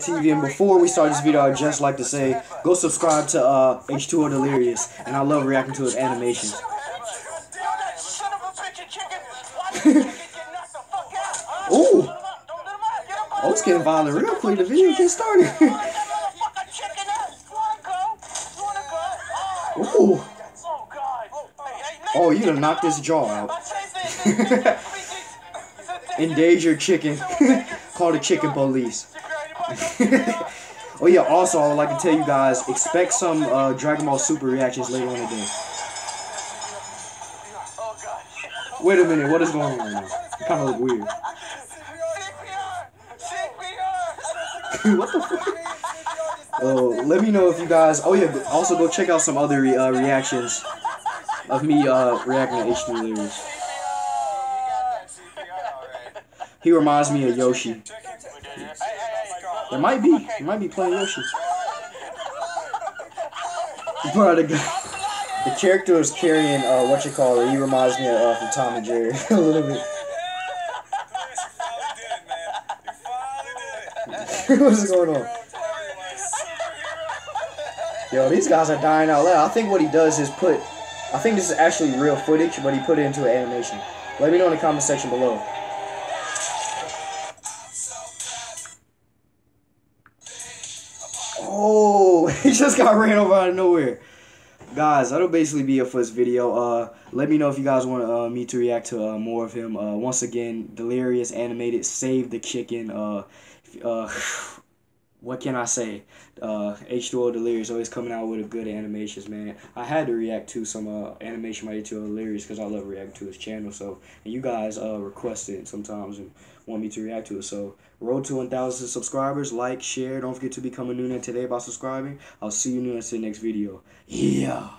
TV. And before we start this video, I'd just like to say, go subscribe to uh, H2O Delirious. And I love reacting to his animations. Ooh! Oh, it's getting violent real quick. The video just started. Ooh! Oh, you gonna knock this jaw out. Endangered chicken. Call the chicken police. Oh yeah, also I would like to tell you guys, expect some uh, Dragon Ball Super reactions later on the day. Wait a minute, what is going on right now? Kind of look weird. what the fuck? Oh, let me know if you guys. Oh yeah, also go check out some other re uh, reactions of me uh, reacting to H3 lyrics. He reminds me of Yoshi. There might be. There might be playing Yoshi. Bro, the guy, the character is carrying uh, what you call it. He reminds me of uh, from Tom and Jerry a little bit. What's going on? Yo, these guys are dying out loud. I think what he does is put, I think this is actually real footage, but he put it into an animation. Let me know in the comment section below. Oh, he just got ran over out of nowhere. Guys, that'll basically be it for this video. Uh, let me know if you guys want uh, me to react to uh, more of him. Uh, once again, Delirious Animated, Save the Chicken. Uh, uh, what can I say? Uh, H2O Delirious always coming out with a good animations, man. I had to react to some uh, animation by H2O Delirious because I love reacting to his channel. So, and you guys uh, request it sometimes and want me to react to it. So, road to 1,000 subscribers. Like, share. Don't forget to become a new today by subscribing. I'll see you in the next video. Yeah.